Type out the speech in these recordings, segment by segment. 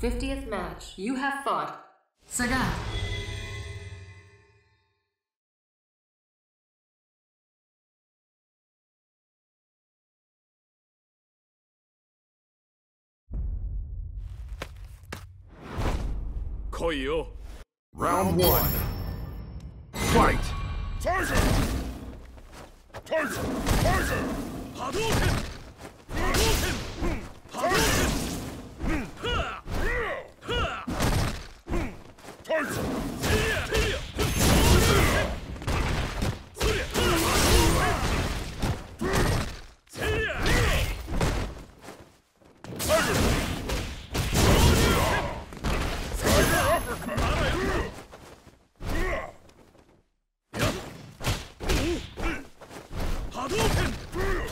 50th match. You have fought Sagat. Koyo. Round one. Fight! Tiger! Tiger! Tiger! Hadouken!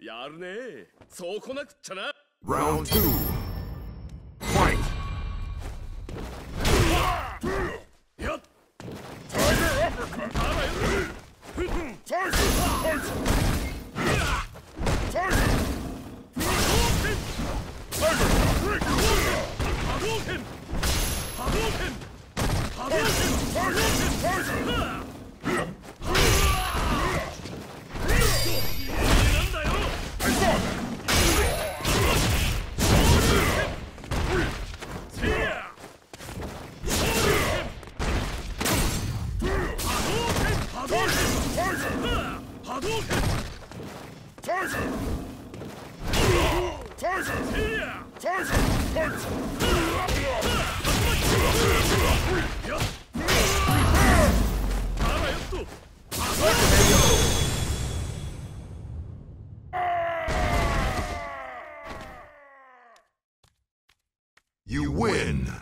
やるね。そうこなくっちゃな。Round Tiger! Hadouken! Tiger! Tiger! Tiger! You win!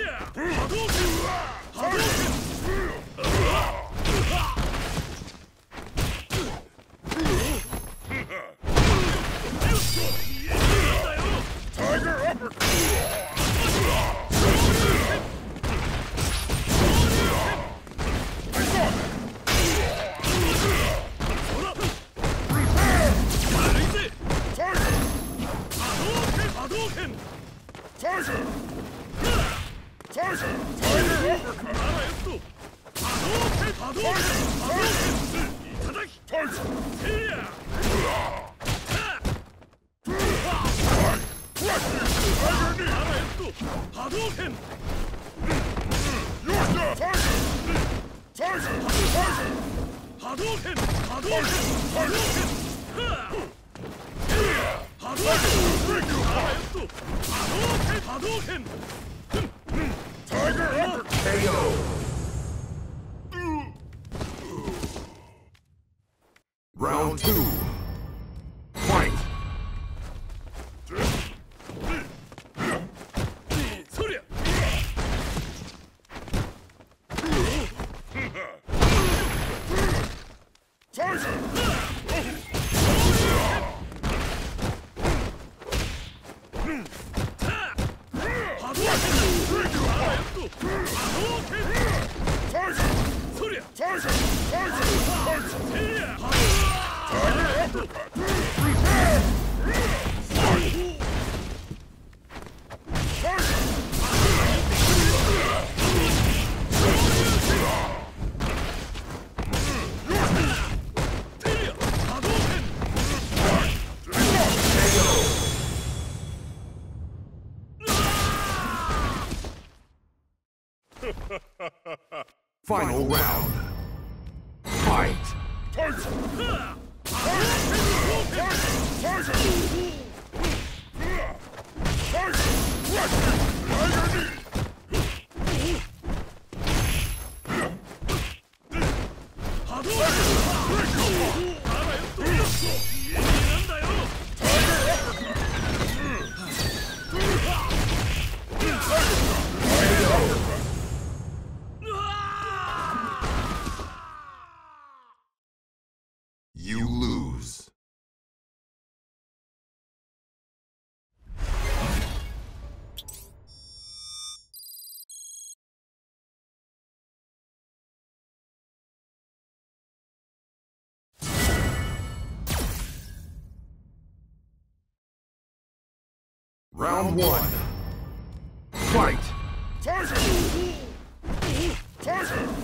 Tiger uppercut! KO! Round two. Final round. Fight! Tiger! Round one. Fight! Target! Target!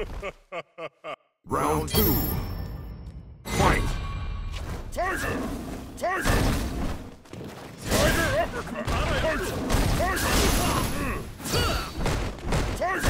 Round two. Fight! Tiger! Tiger! Tiger uppercut! Tiger! Tiger! Tiger!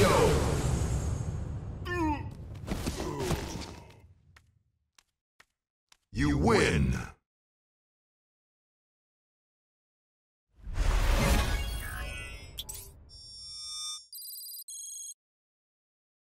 go!